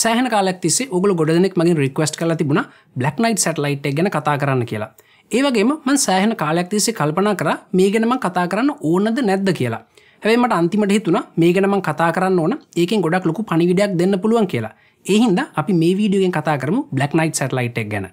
සෑහන කාලක් තිසේ ඔගුල ගොඩනෙක් මගින් රික්වස්ට කල තිබුණ බ්ලක් නයිට් සැටලයිට් ගැන කතා කරන්න කියලා. ඒවගේම මන් සෑහන කාලයක් තිසේ කල්පනා කර මේ ගැනම කතා කරන්න ඕනද නැද්ද කියලා. හැමට අන්තිමට හිතුන මේ ගැනම කතා කරන්න ඕන. ඒකෙන් ගොඩක් ලොකු පනිවිඩයක් දෙන්න පුළුවන් කියලා. ඒහින්ද අපි මේ වීඩියෝගෙන් කතා කරමු බ්ලක් නයිට් සැටලයිට් ගැන.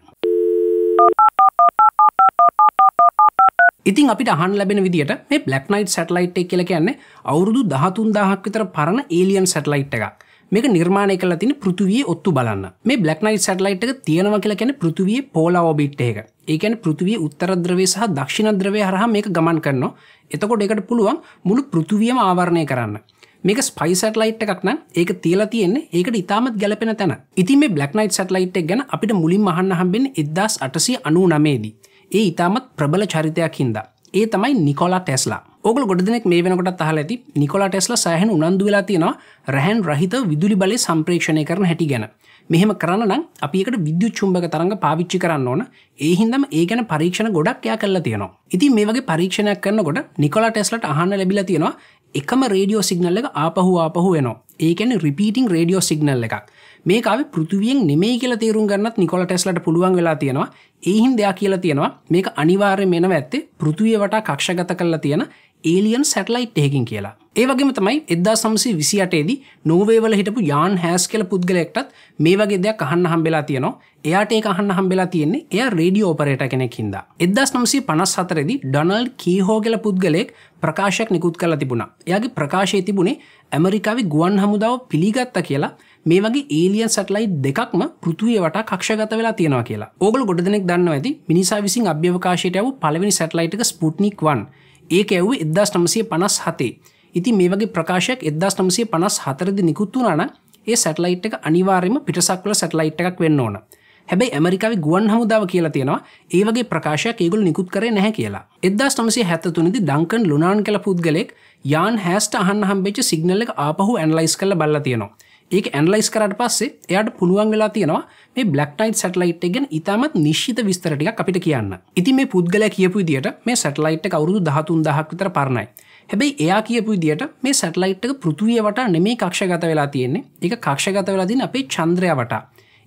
ඉතින් අපිට අහන් ලැබෙන විදිට මේ බ්ලක් නයිට් සැටලයිට් එක කියල කියන්නේ අවුරුදු දහතුන් දහක් විතර පරණ ඒලියන් සැටලයිට් එකක්. මේක නිර්මාණය කල තින පෘතිවිය ඔත්තු බලන්න. මේ බ්ලක් නයිට් සැටලයිට් එක තියෙනවා කියලා කියන පෘතිවිය පෝලා ඔබිට් එක. ඒකැන පෘතිවිය උත්තරද්‍රවය සහ දක්ෂිණද්‍රවය හරහා මේක ගමන් කරනවා. එතකොට එකට පුළුවන් මුළු පෘතිවියම ආවරණය කරන්න. මේක ස්පයි සටලයිට් එකක් නම් ඒක තියලා තියෙන්නේ ඒකට ඉතාමත් ගැලපෙන තැන. ඉතින් මේ බ්ලක් නයිට් සටලයිට් එක ගැන අපිට මුලින් මහන්න හම්බෙන් එදදාස් අටසි අනු නමේදී ඒ ඉතාමත් ප්‍රබල චරිතයක් හින්දා. ඒ තමයි නිකොලා ටෙස්ලා ඕගල ගොඩනෙක් මේ වෙනකොට අහල ඇති. නිකොලා ටෙස්ලා සෑහන උනන්දු වෙලා තියෙනවා රැහැන් රහිත විදුලි බලය සම්ප්‍රේක්ෂණය කරන හැටි ගැන. මෙහෙම කරන්න නම් අපිකට විද්‍යු චුම්භක තරඟ පාවිච්චි කරන්න ඕන. ඒහින්දම ඒ ගැන පරීක්ෂණ ගොඩක් යා කල්ලා තියෙනවා. ඉතින් මේ වගේ පරීක්ෂණයක් කරනකොට නිකොලා ටෙස්ලට අහන්න ලැබිල තියෙනවා එකම රේඩියෝ සිගනල් එක ආපහු ආපහු වෙනවා ඒකැන රිපීටිං රේඩියෝ සිගනල් එකක්. මේකාව පෘතිවියෙන් නෙමේ කියල තේරුම් ගන්නත් නිකොල ටෙස්ලට පුළුවන් වෙලා තියෙනවා. ඒහින් දෙයක් කියලා තියෙනවා මේක අනිවාර්ය මෙනව ඇත්තේ පෘතිවිය වටා කක්ෂගත කරලා තියෙන ඒලියන් සැටලයිට් එහෙකින් කියලා. ඒවගේම තමයි එදදා සම්සි විසි අටේදී නෝවේවල හිටපු යාන් හැස් කියල පුද්ගලෙක්ටත් මේ වගේ දෙයක් අහන්න හම්බෙලා තියනවා. එයාට ඒ අහන්න හම්බෙලා තියෙන්නේ එය රේඩියෝ ඔපරේට කෙනෙක් හිද එදස් නම්සේ පනස් හතරදි ඩොනල් කීහෝගල පුද්ගලෙක් ප්‍රකාශයක් නිකුත් කල තිබුණා. එයාගේ ප්‍රකාශය තිබුණේ ඇමරිකාවි ගුවන් හමුදාව පිළිගත්ත කියලා මේ වගේ ඒලියන් සටලයි් දෙකක්ම පෘතුවය වට කක්ෂගත වෙලා තියෙනවා කියලා. ඕගල ගොඩනෙක් දන්න ඇති මිනිසා විසින් අභ්‍යවකාශයට ඇව පලවෙනි සැටලයිටක ස්පුට්නික් වන් ඒක ඇව් එදදාස් නමසය පනස් හතේ. ඉති මේ වගේ ප්‍රකාශයක් එදදාස් නමසය පනස් හතරදි නිකුත්තුනාන ඒ සැටලයිට් එක අනිවාර්යම පිටසක්වල සැටලයිට් එකක් වෙන්න ඕන. හැබැයි ඇමරිකාව ගුවන් හමුදාව කියලා තියෙනවා. ඒවගේ ප්‍රකාශයක් ඒගුල් නිකුත් කරේ නැහැ කියලා. එදදා නමසේ හැත්තතුනදි ඩංකන් ලුනාන් කළ පුද්ගලෙක් යාන් හැස්ට අහන්න හම්බෙච සිගනල්ල එක ආපහු ඇන්ලයිස් කල බල්ල තියෙනවා. ඒක ඇන්ලයිස් කරට පස්සේ එයාට පුළුවන් වෙලා තියෙනවා මේ බ්ලක්නයිට් සටලයිට් ගෙන් ඉතාමත් නිශ්ිත විස්තරටික අපිට කියන්න. ඉති මේ පුද්ගල කියපු දිට මේ සටලයිට් අවුරුදු දහතුන් දහක් විතර පරණයි. හැබැයි එයා කියපු දිට මේ සටලයිට්ක පෘතුවිය වට නෙමේ කක්ෂගත වෙලා තියෙන්නේ. එක කක්ෂගත වෙලාදින් අපේ චන්ද්‍රය වටා.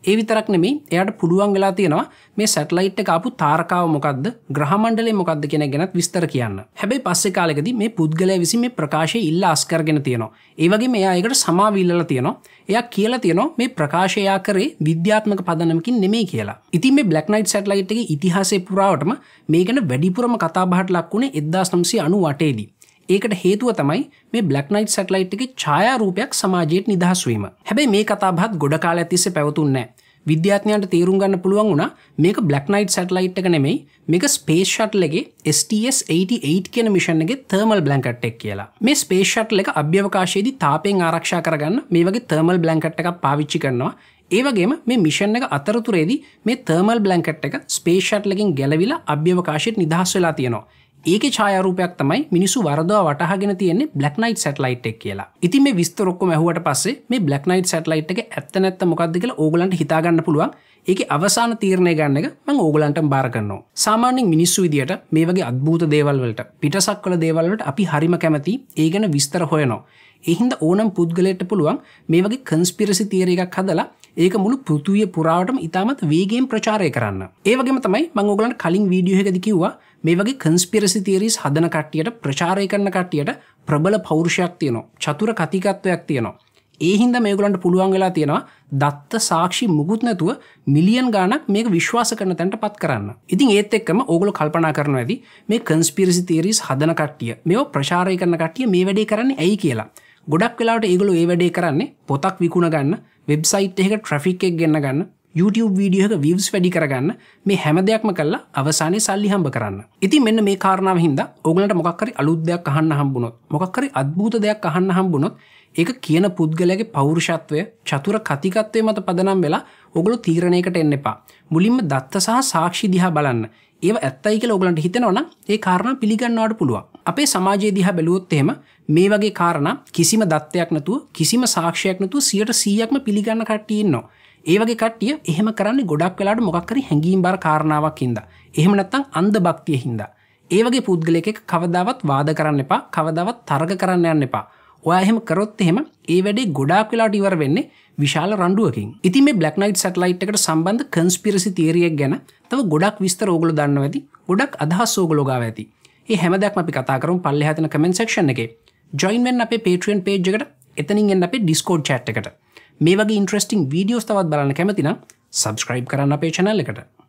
ඒ විතරක් නෙමේ එයට පුළුවන් වෙලා තියෙනවා මේ සැටලයිට් කාපු තාරකාව මොකක්ද ග්‍රහමණ්ඩලේ මොකක්ද කියෙන ගැනත් විස්තර කියන්න. හැබැයි පස්සෙ කාලෙකද මේ පුද්ගලය විසි මේ ප්‍රකාශය ඉල්ල අස්කරගෙන තියෙනවා. ඒවගේ මෙයා එකට සමාවිල්ල තියෙනවා. එයක් කියලා තියෙනවා මේ ප්‍රකාශයා කරේ විද්‍යාත්මක පදනමකින් නෙමේ කියලා. ඉති මේ බ්ලක්නයිට් සැටලයිට් එක ඉතිහාසේ පුරාවටම මේකන වැඩිපුරම කතාබහට ලක්වුණේ එදදාස් නම්සි අනු වටේදී ඒකට හේතුව තමයි මේ බ්ලක්නයිට් සැටලයිට් එක ඡායාරූපයක් සමාජයට නිදහස්වීම හැබැයි මේ කතාබත් ගොඩ කාල ඇතිස්ස පැවතුන්නෑ විද්‍යාඥයන්ට තේරුම් ගන්න පුළුවන් වුණ මේක බ්ලක්නයිට් සැටලයිට් එක නෙමෙයි මේක ස්පේස් ෂට්ලගේ STS88 කියන මිෂන්ගේ තර්මල් බ්ලංකට් එක් කියලා. මේ ස්පේස් ෂට්ල එක අභ්‍යවකාශයේදී තාපයෙන් ආරක්ෂා කරගන්න මේ වගේ තර්මල් බ්ලංකට් එකක් පාවිච්චි කරනවා. ඒවගේම මේ මිෂන් එක අතරතුරේදී මේ තර්මල් බ්ලංකට් එක ස්පේස් ෂට්ලකින් ගැලවිලා අභ්‍යවකාශයට නිදහස් වෙලා තියෙනවා. ඒක ඡායරූපයක් තමයි මිනිසු වරදව වටහගෙන තියෙන්නේ බ්ලක් නයිට් සැටලයිට් එක කියලා. ඉති මේ විස්තරොක්කො ඇහුවට පස්සේ මේ බ්ලක් නයිට් සැටලයිට් එක ඇත්ත නැත්ත මොකක්ද කියලා ඕගලන්ට හිතාගන්න පුළුවන්. ඒක අවසාන තීරණය ගන්න එක මං ඕගලන්ට බාරගන්නවා සාමාන්‍යෙන් මිනිස්සු විදිට මේ වගේ අත්භූත දේවල්වලට පිටසක් කළ දේවල්ලට අපි හරිම කැමති ඒ ගැන විස්තර හොයනවා. එහින්ද ඕනම් පුද්ගලයට පුළුවන් මේ වගේ කන්ස්පිරසි තීර එකක් හදලා ඒක මුළු පෘතුවිය පුරාවටම ඉතාමත් වේගෙන් ප්‍රචාරය කරන්න. ඒවගේම තමයි මංගෝගලන් කලින් වීඩියෝ එකද කිව්වා මේ වගේ කන්ස්පිරසි තේරීස් හදන කට්ටියට ප්‍රචාරය කරන කට්ටියට ප්‍රබල පෞරුෂයක් තියනවා. චතුර කතිකත්වයක් තියෙනවා. ඒහින්ද මේගලන්ට පුළුවන් වෙලා තියෙනවා දත්ත සාක්ෂි මුකුත් නැතුව මිලියන් ගානක් මේක විශ්වාස කරන තැන්ට පත් කරන්න. ඉතින් ඒත් එක්කම ඕගොල කල්පනා කරන ඇති මේ කන්ස්පිරසි තේරීස් හදන කට්ටිය මේ ප්‍රචාරය කරන කට්ටිය මේ වැඩේ කරන්න ඇයි කියලා. ගොඩක් වෙලාට ඒගොලු ඒ වැඩේ කරන්නේ පොතක් විකුණ ගන්න වෙබ්සයිට් එක ට්‍රෆික් එක් ගන්න ගන්න YouTube වීඩියෝක වීවස් වැඩි කරගන්න මේ හැම දෙයක්ම කල්ලා අවසානය සල්ලි හම්බ කරන්න. ඉති මෙන්න මේ කාරණාව හිද ඔගලට මොක්කරි අලුද්දයක් අහන්න හම්බුණොත් මොක්කරි අත්භූත දෙයක් අහන්න හම්බුණොත් ඒක කියන පුද්ගලගේ පෞරුෂත්වය චතුර කතිකත්වය මත පදනම් වෙලා ඔගුලු තීරණයකට එන්න එපා මුලින්ම දත්ත සහ සාක්ෂි දිහා බලන්න ඒ ඇත්තයික ඔගලන්ට හිතනවන ඒ කාරණ පිළිගන්නවාට පුළුවන් අපේ සමාජය දිහා බැලුවොත්තේම මේ වගේ කාරණ කිසිම දත්තයක් නැතුව කිසිම සාක්ෂයක් නැතු සියට සීයක්ම පිළිගන්න කට්ටියන්නවා ඒවගේ කටිය එහෙම කරන්න ගොඩක් වෙලාට මොක්කරි හැඟීම් බර කාරණාවක් හිද. එහෙම නැත්තං අන්ද භක්තිය හින්ද. ඒවගේ පුද්ගලෙ එක කවදාවත් වාද කරන්න එපා කවදාවත් තරග කරන්න යන්න එපා. ඔයා එහෙම කරොත් එහෙම ඒ වැඩේ ගොඩාක් වෙලාට ඉවර වෙන්නේ විශාල රණ්ඩුවකින්. ඉති මේ බ්ලක් නයිට් සටලයිට් එකට සම්බන්ධ කන්ස්පිරසි තේරියක් ගැන තව ගොඩක් විස්තර ඕගල දන්න ඇති ගොඩක් අදහස් ඕගලෝගාව ඇති. ඒ හැමදක් අපි කතාකරුම් පල්ල හතන කමෙන් සක්ෂන් එක. ජොයින්ෙන් අපේ පේට්‍රියන් පේජ්කට එතනින් එන්න අපේ ඩිස්කෝඩ් චට් එකට. මේ වගේ ඉන්ට්‍රස්ටිං වීඩියෝස් තවත් බලන්න කැමතින සබස්ක්‍රයිබ් කරන්න අපේ චනල්ල එකට.